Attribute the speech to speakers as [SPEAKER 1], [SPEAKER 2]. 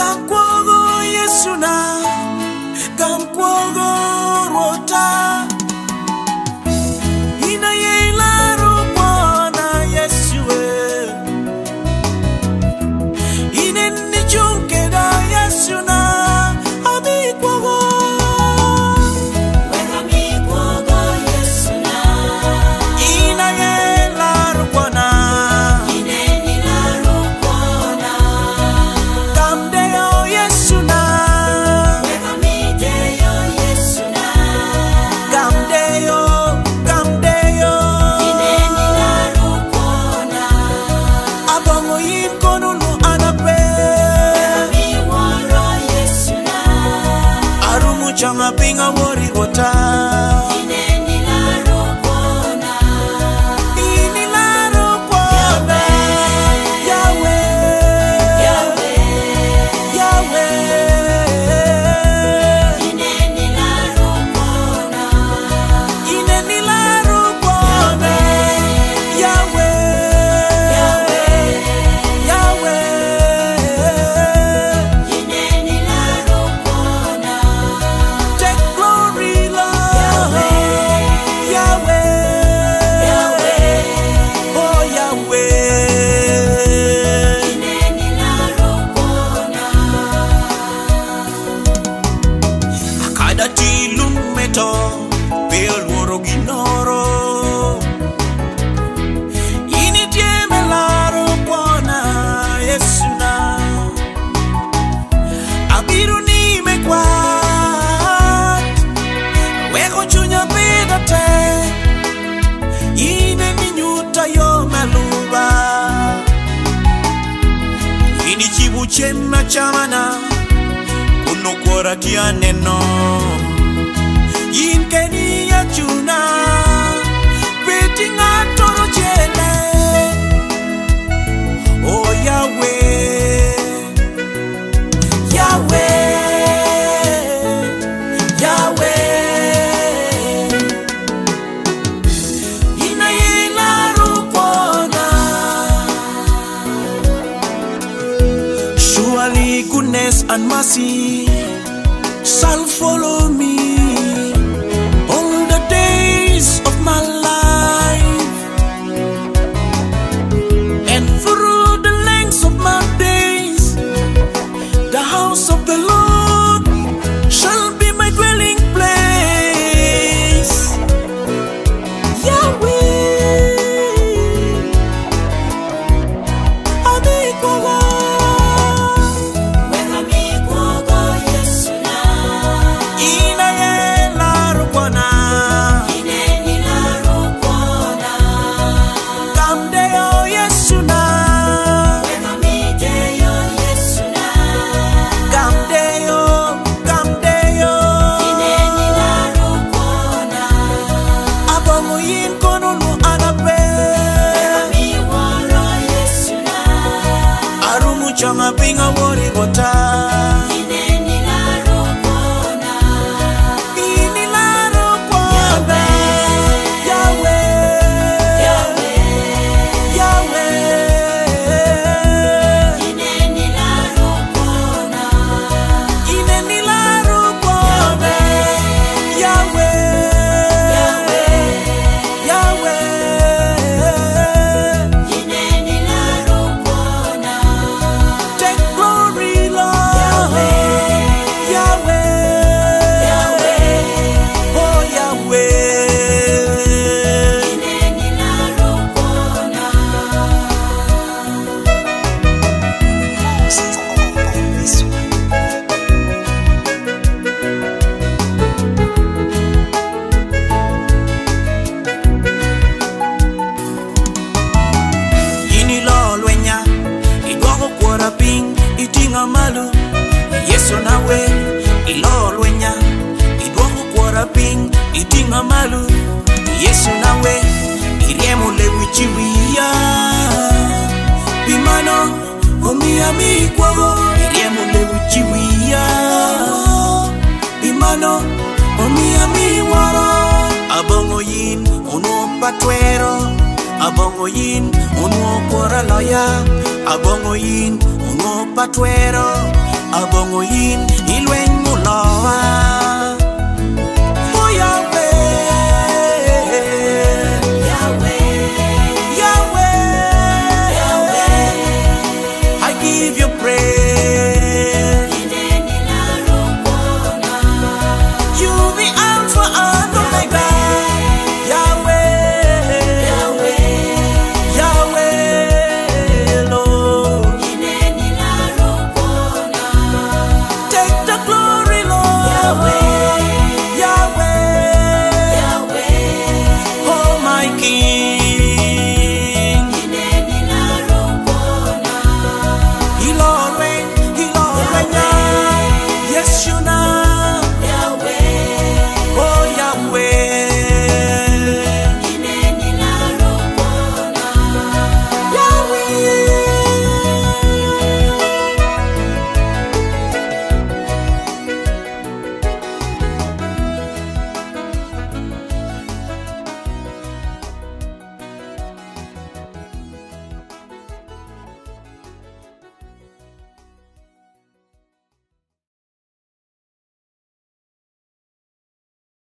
[SPEAKER 1] Tan cuodo y es una, uchamapinga worirwa ta away. kuchamana kunokuorakia neno yinkeni yachuna goodness and mercy shall follow me chama pinga wori botai ndinga malo yesu nawe ilo lwenya idwongo kuora ping itinga malo yesu nawe iriemo lewichiwiya pimano omiya miikwogo iriemo lewichiwiya pimano omiya miiworo abongo yin onuo patwero abongo yin unwo kuora loya abongo yin unwo patwero abongo yin ilweny mulowa